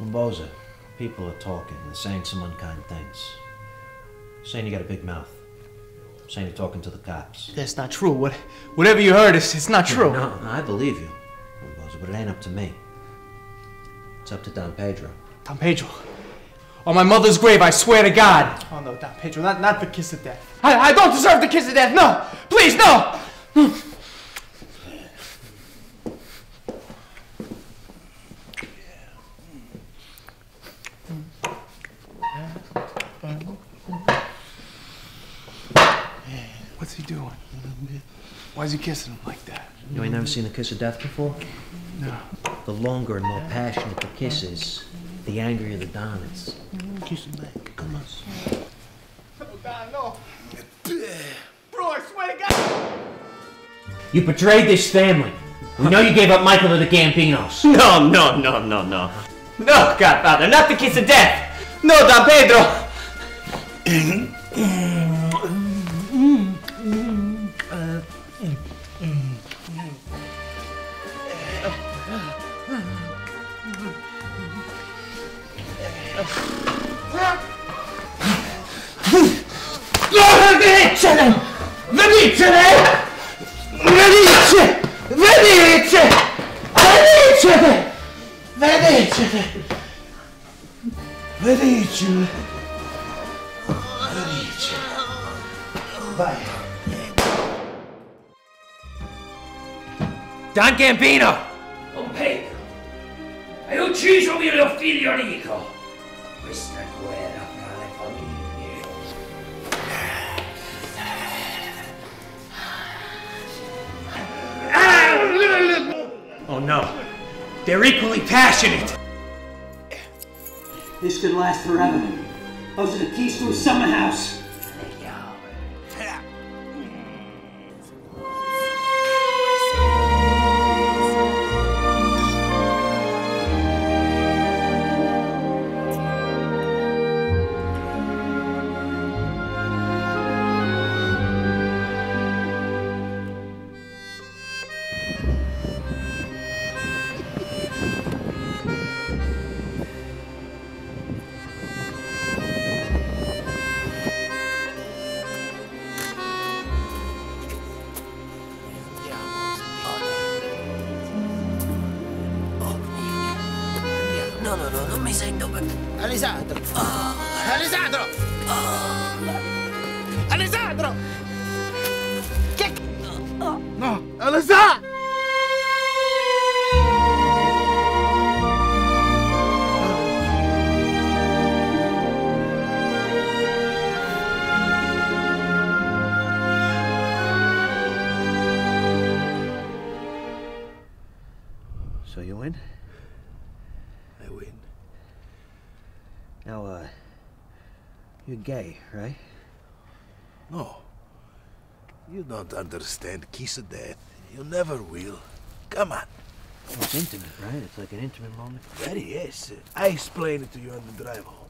Mboza, people are talking. They're saying some unkind things. Saying you got a big mouth. Saying you're talking to the cops. That's not true. What, whatever you heard, it's, it's not true. No, no, I believe you, Mboza, but it ain't up to me. It's up to Don Pedro. Don Pedro. On my mother's grave, I swear to God. Oh no, Don Pedro, not, not the kiss of death. I, I don't deserve the kiss of death. No, please, no. What's he doing? Why is he kissing him like that? You ain't never seen a kiss of death before? No. The longer and more passionate the kiss is, the angrier the Don is. Kiss him back. Come on. Oh God, no. Bro, I swear to God. You betrayed this family. We know you gave up Michael to the Gambinos. No, no, no, no, no. No, Godfather, not the kiss of death. No, Don Pedro. Venitene! Venitene! Venitene! Venitene! Venitene! Venitene! Venitene! Venitene! Vai! Don Gambino! Oh, Hai ucciso mio figlio Nico! Oh no, they're equally passionate. This could last forever. Those are the keys to a summer house. No, no, no, non mi sento. Alessandro! Alessandro! Alessandro! Che... No! Alessandro! So you win? Now, uh, you're gay, right? No. You don't understand kiss of death. You never will. Come on. Well, it's intimate, right? It's like an intimate moment. That is. I explain it to you on the drive home.